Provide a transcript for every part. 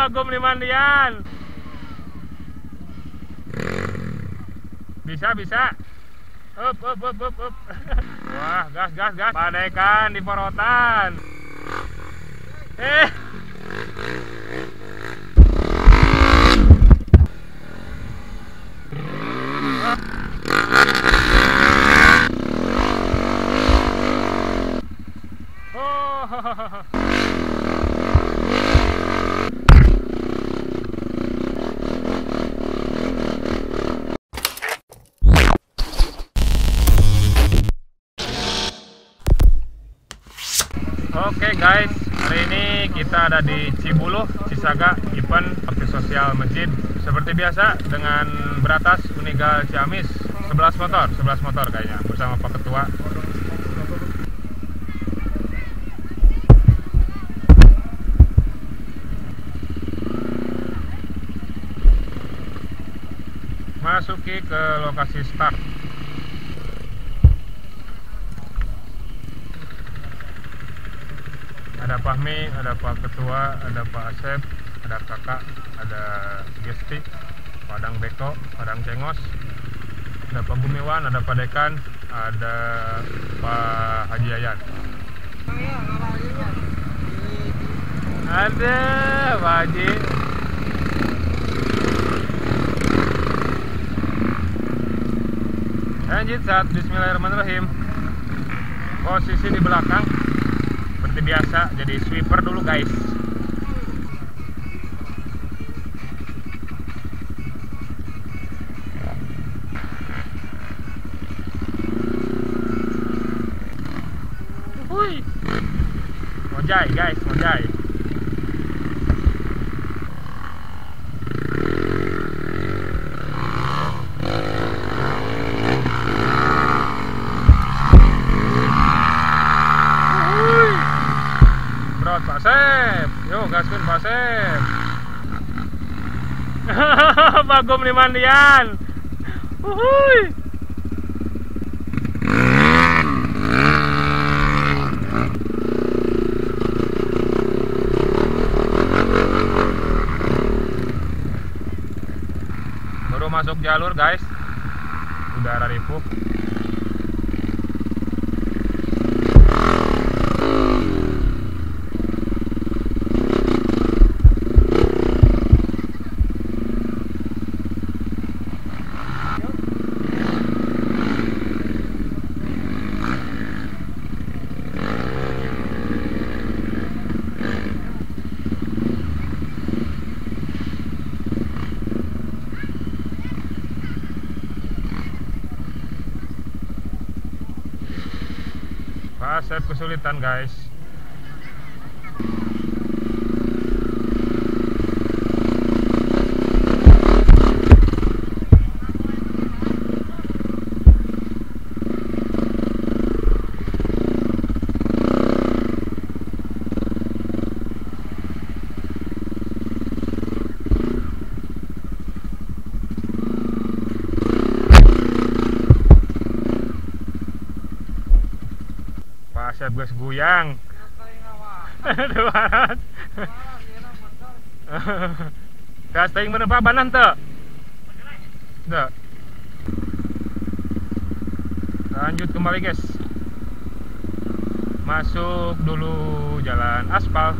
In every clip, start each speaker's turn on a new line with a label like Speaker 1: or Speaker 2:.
Speaker 1: Bagum di mandian. Bisa, bisa. Up, up, up, up, up. Wah, gas, gas, gas. Padaikan di porotan. Eh. Oke guys, hari ini kita ada di Cibuluh, Cisaga, event bakti sosial masjid. Seperti biasa dengan beratas Unigal Ciamis, 11 motor, 11 motor kayaknya bersama Pak Ketua. Masuki ke lokasi start. Fahmi, ada Pak Ketua, ada Pak Asep, ada Kakak, ada Gesti, Padang Beko, Padang Cengos, ada Pak Gumiwan, ada Pak Dekan, ada Pak Haji Yayan. Ada Pak Haji. Lanjut saat Bismillahirrahmanirrahim. Posisi di belakang seperti biasa jadi sweeper dulu guys Hui. Mojai guys, mojai. Bagum di mandian. Uhuy. Baru masuk jalur guys. Udara ripuh. Pak Asep kesulitan guys Guyang Aduh, barat. Gas teuing bener Pak banan teu? Teu. Lanjut kembali guys. Masuk dulu jalan aspal.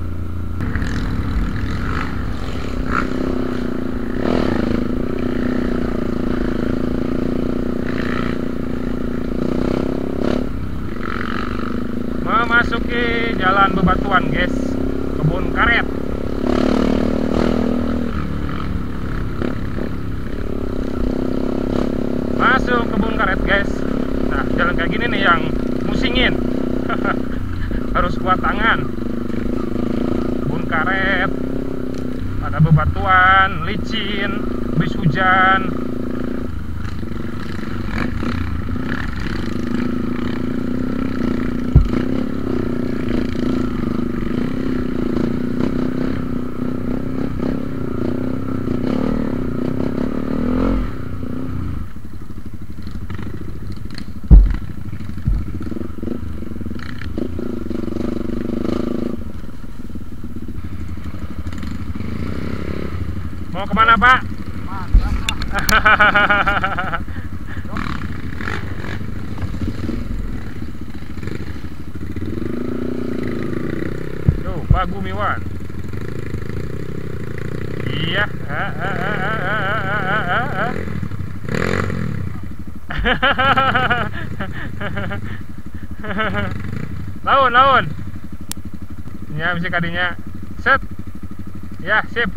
Speaker 1: Bebatuan guys. Kebun karet. Masuk kebun karet guys. Nah jalan kayak gini nih yang musingin. Harus kuat tangan. Kebun karet. Ada bebatuan, licin, bis hujan Ke mana Pak? Tuh, Pak Gumiwan. Iya. Laun, laun. Ya, bisa kadinya. Set. Ya, sip.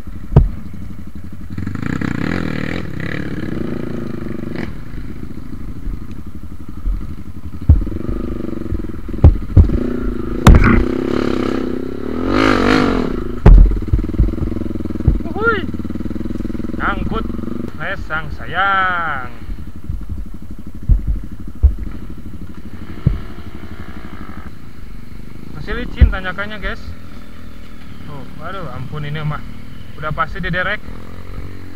Speaker 1: Uhuy. Angkut sayang. Masih licin tanyakannya guys. Oh, waduh, ampun ini mah. Udah pasti diderek.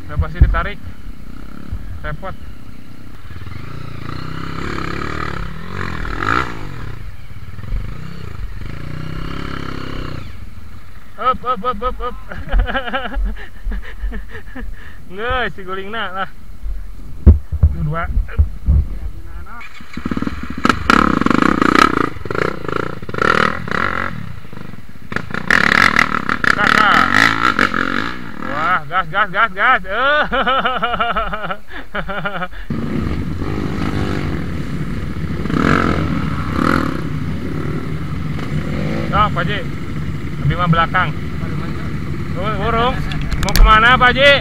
Speaker 1: Udah pasti ditarik. Repot. Up, up, up, up, up. Nggak, si gulingna lah. Tuh, dua. Kakak. Wah, gas, gas, gas, gas. Eh. Sok, Pak Ji. Lebih mah belakang. Burung. Mau ke mana, Pak Ji?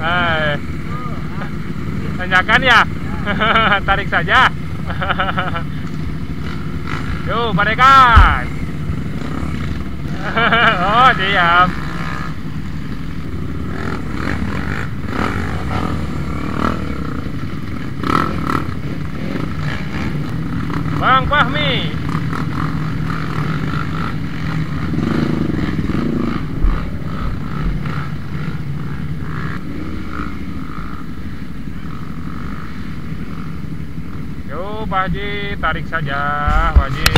Speaker 1: Eh, tanyakan ya. Tarik saja. Yuk, padekan. oh, siap. Bang Fahmi. Yo, Pak Haji, tarik saja, Pak Haji.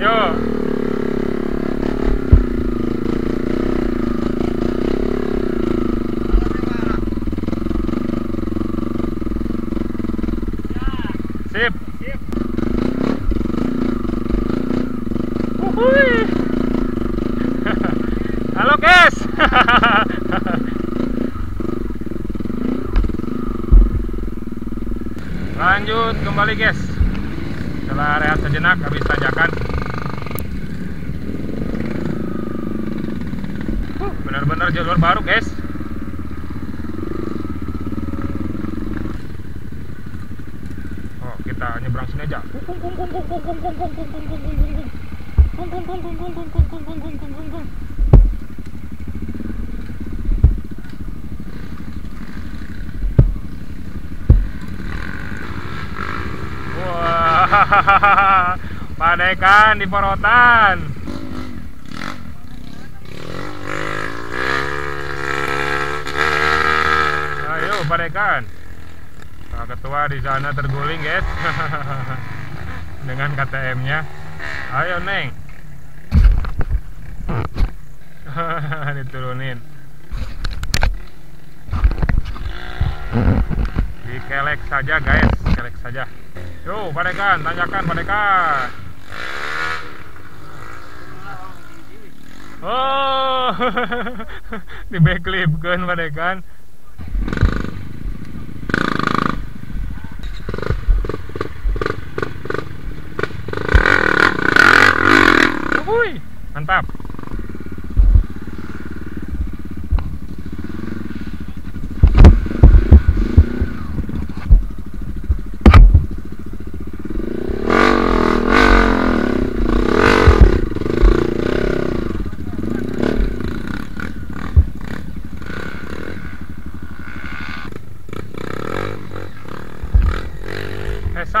Speaker 1: Yo. Sip. Uhuy. Halo guys. Lanjut kembali guys. Setelah rehat sejenak habis tanjakan. Benar-benar jalur baru guys. Oh, kita nyebrang sini aja. Wah, padekan di porotan. Ayo, padekan. Pak Ketua di sana terguling, guys. Dengan KTM-nya. Ayo, Neng. Diturunin. Dikelek saja, guys. Yo, padekan, tanyakan, padekan. Oh, di backlip kan padekan.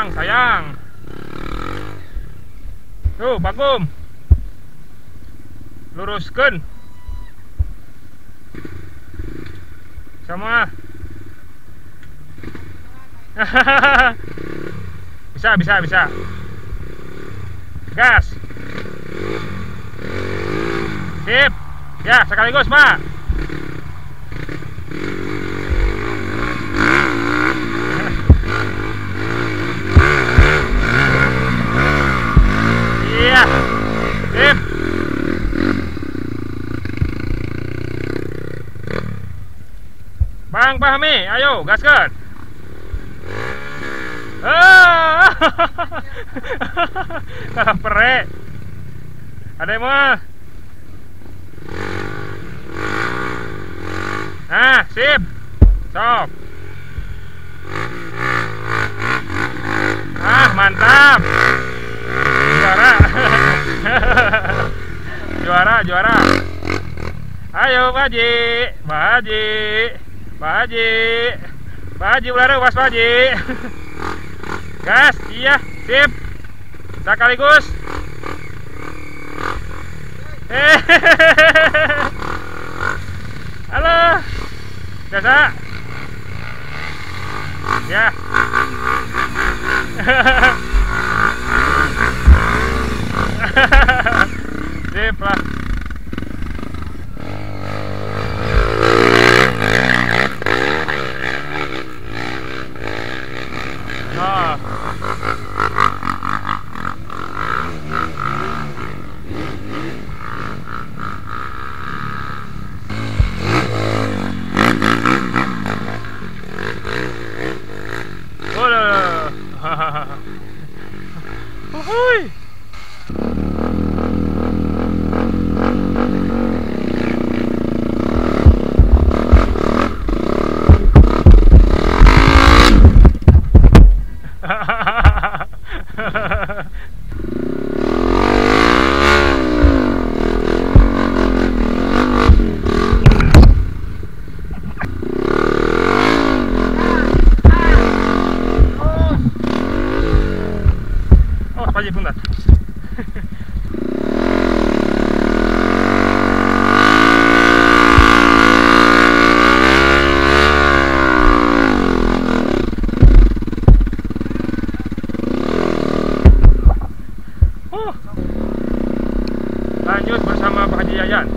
Speaker 1: datang sayang. Tuh bagum. Luruskan. Sama bisa bisa bisa. Gas. Sip. Ya sekaligus pak. Bang Fahmi, ayo gaskan. Ah. Kalah. Ada yang mau? Ah, sip. Sok. Ah, mantap. Juara. juara, juara. Ayo, Pak Haji. Pak Haji. Pak Haji. Pak Haji ular was Pak Haji. Gas, iya, sip. Sekaligus. Halo. Biasa. Ya. Sip lah. Oh. Waduh. Uhuy. Oh, pagi puntat. Oh. Lanjut bersama Pak Haji Yayan.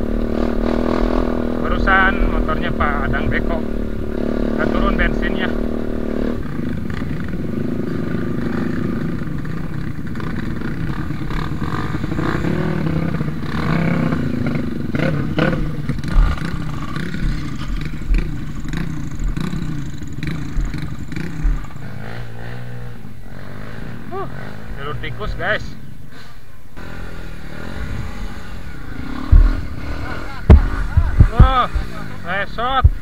Speaker 1: Barusan motornya Pak Adang Beko. Nggak turun bensinnya. Huh, jalur tikus guys. Wah, resot. Oh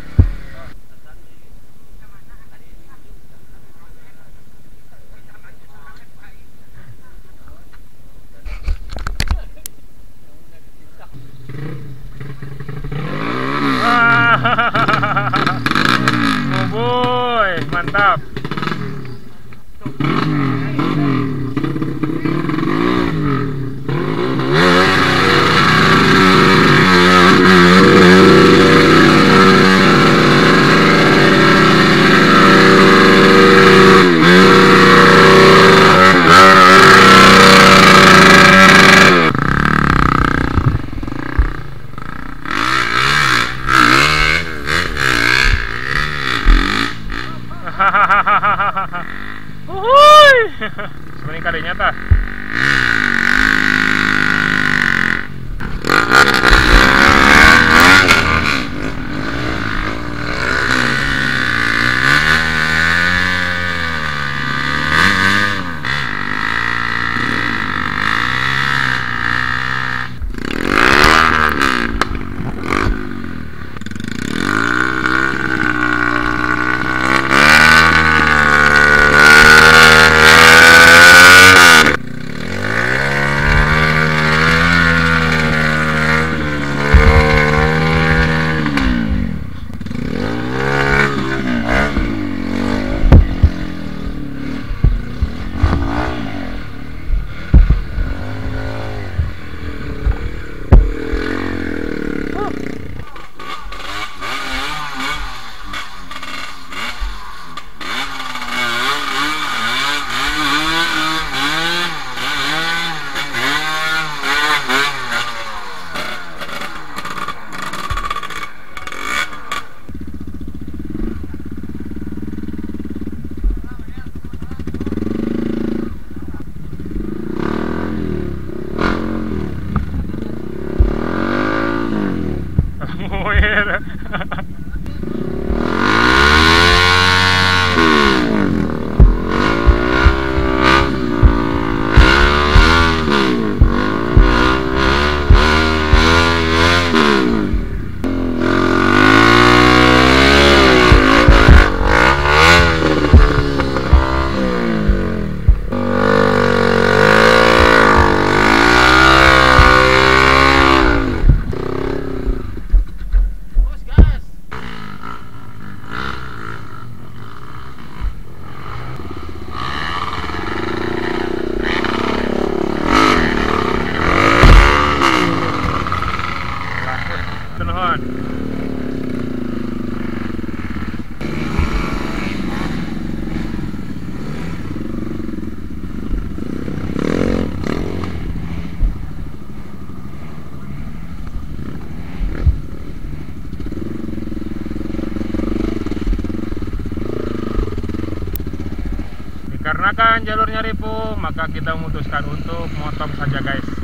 Speaker 1: Dikarenakan jalurnya ripuh, maka kita memutuskan untuk motong saja guys.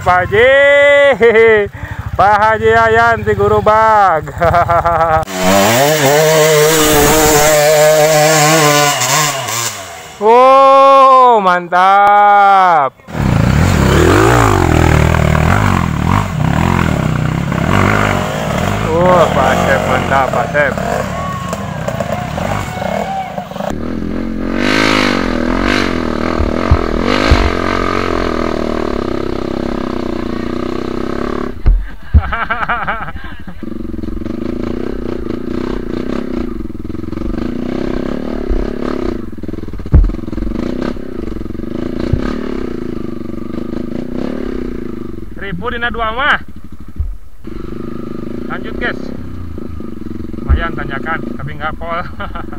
Speaker 1: Pak Haji. Pak Haji Ayan si guru bag. Oh, mantap. Wah, Pak Chef mantap, Pak Chef. Dina dua mah. Lanjut guys. Lumayan tanyakan, tapi nggak pol.